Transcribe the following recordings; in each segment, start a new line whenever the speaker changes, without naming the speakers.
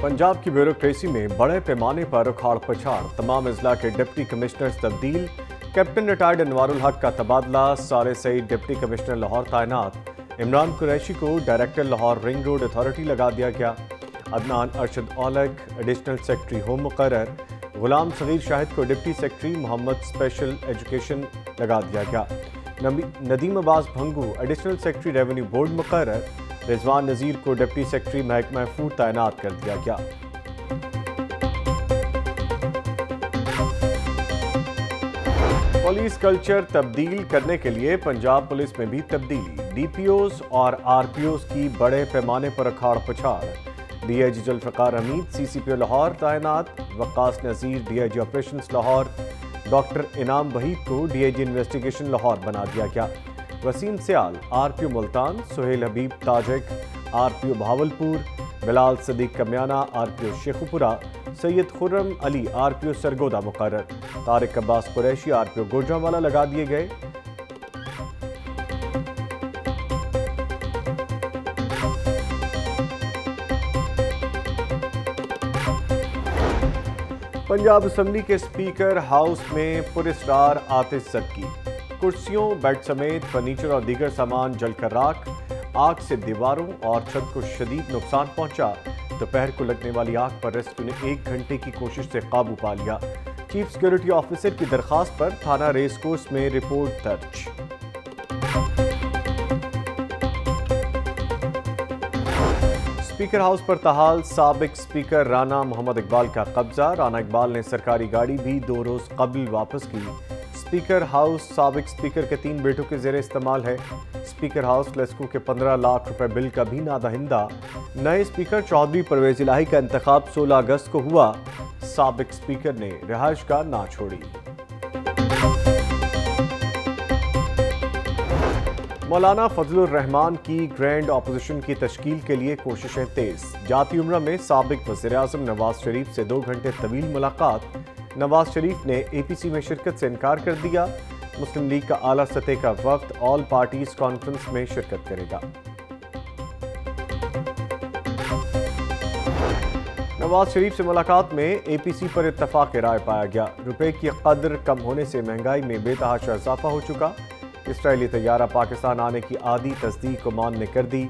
پنجاب کی بیوروکریسی میں بڑے پیمانے پر اکھاڑ پچھاڑ، تمام اضلاع کے ڈپٹی کمشنرز تبدیل، کیپٹن ریٹائرڈ انوار الحق کا تبادلہ، سارے سعید ڈپٹی کمشنر لاہور تعینات۔ عمران قریشی کو director Lahore ring road authority لگا دیا گیا۔ Adnan Arshad Aulakh additional secretary home مقرر۔ غلام صغیر شاہد کو deputy secretary Muhammad special education لگا دیا گیا۔ Nadeem Abbas Bhangu, additional secretary revenue board مقرر۔ رضوان نظیر کو ڈپٹی سیکرٹری محکمہ فوڈ تعینات کر دیا گیا۔ پولیس کلچر تبدیل کرنے کے لیے پنجاب پولیس میں بھی تبدیلی۔ ڈی پی اوز اور آر پی اوز کی بڑے پیمانے پر اکھاڑ پچھاڑ۔ D I G Zulfiqar Hameed, C C P O Lahore تعینات۔ Waqas Nazir D I G operations Lahore. Doctor Inam Waheed کو D I G investigation Lahore بنا دیا گیا۔ Waseem Sial, R P O Multan, Sohail Habib Tajik, R P O Bahawalpur, Bilal Siddiq کمیانہ، are پیو شیخ پورا سید خرم علی، are پیو سرگودا مقرر۔ طارق عباس Qureshi, are پیو گوجہ والا لگا دیے گئے۔ پنجاب اسمبلی کے سپیکر ہاؤس میں پرسرار آتش زکی کرسیوں، بیڈ سمیت فرنیچر اور دیگر سامان جل کر راکھ، آگ سے دیواروں اور چھت کو شدید نقصان پہنچا۔ دوپہر کو لگنے والی آگ پر ریسکیو نے ایک گھنٹے کی کوشش سے قابو پا لیا۔ چیف سیکیورٹی آفیسر کی درخواست پر تھانہ ریس کورس میں رپورٹ درج۔ سپیکر ہاؤس پر تحال، سابق سپیکر رانا محمد اقبال کا قبضہ۔ رانا اقبال نے سرکاری گاڑی بھی دو روز قبل واپس کی۔ سپیکر ہاؤس سابق سپیکر کے تین بیٹوں کے زیر استعمال ہے۔ سپیکر ہاؤس لیسکو کے پندرہ لاکھ روپے بل کا بھی نادہندہ۔ نئے سپیکر چودھری پرویز الہی کا انتخاب سولہ اگست کو ہوا۔ سابق سپیکر نے رہائش کا نہ چھوڑی۔ مولانا فضل الرحمان کی گرینڈ اپوزیشن کی تشکیل کے لیے کوششیں تیز۔ جاتی عمرہ میں سابق وزیراعظم نواز شریف سے دو گھنٹے طویل ملاقات۔ نواز شریف نے اے پی سی میں شرکت سے انکار کر دیا۔ مسلم لیگ کا اعلیٰ سطح کا وفد آل پارٹیز کانفرنس میں شرکت کرے گا۔ نواز شریف سے ملاقات میں اے پی سی پر اتفاق رائے پایا گیا۔ روپے کی قدر کم ہونے سے مہنگائی میں بے تحاشا اضافہ ہو چکا۔ اسرائیلی طیارہ پاکستان آنے کی عادی تصدیق عمان نے کر دی۔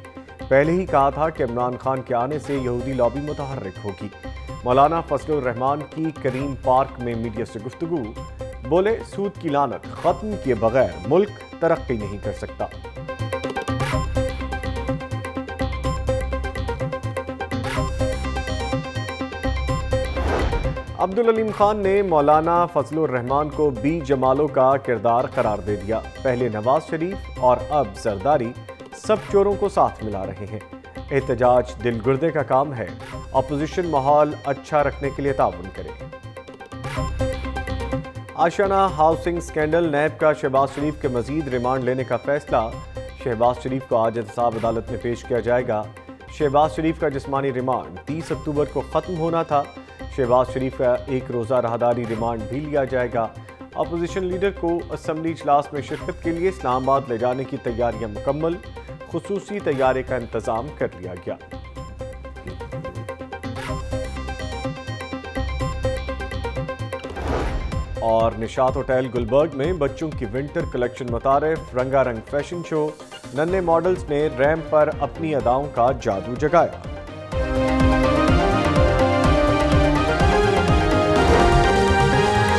پہلے ہی کہا تھا کہ عمران خان کے آنے سے یہودی لابی متحرک ہوگی۔ مولانا فضل الرحمان کی کریم پارک میں میڈیا سے گفتگو۔ بولے، سود کی لانت ختم کیے بغیر ملک ترقی نہیں کر سکتا۔ عبدالعلیم خان نے مولانا فضل الرحمان کو بی جمالوں کا کردار قرار دے دیا۔ پہلے نواز شریف اور اب زرداری سب چوروں کو ساتھ ملا رہے ہیں۔ احتجاج دل گردے کا کام ہے۔ اپوزیشن ماحول اچھا رکھنے کے لیے تعاون کرے۔ آشانہ ہاؤسنگ سکینڈل نیب کا شہباز شریف کے مزید ریمانڈ لینے کا فیصلہ۔ شہباز شریف کو آج اتصاب عدالت میں پیش کیا جائے گا۔ شہباز شریف کا جسمانی ریمانڈ تیس اکتوبر کو ختم ہونا تھا۔ شہباز شریف کا ایک روزہ راہداری ریمانڈ بھی لیا جائے گا۔ اپوزیشن لیڈر کو اسمبلی اجلاس میں شرکت کے لیے اسلام آباد لے جانے کی تیاریاں مکمل۔ خصوصی تیارے کا انتظام کر لیا گیا۔ اور نشات ہوٹل گلبرگ میں بچوں کی ونٹر کلیکشن متعارف رنگا رنگ فیشن شو ننے ماڈلز نے ریم پر اپنی اداؤں کا جادو جگایا۔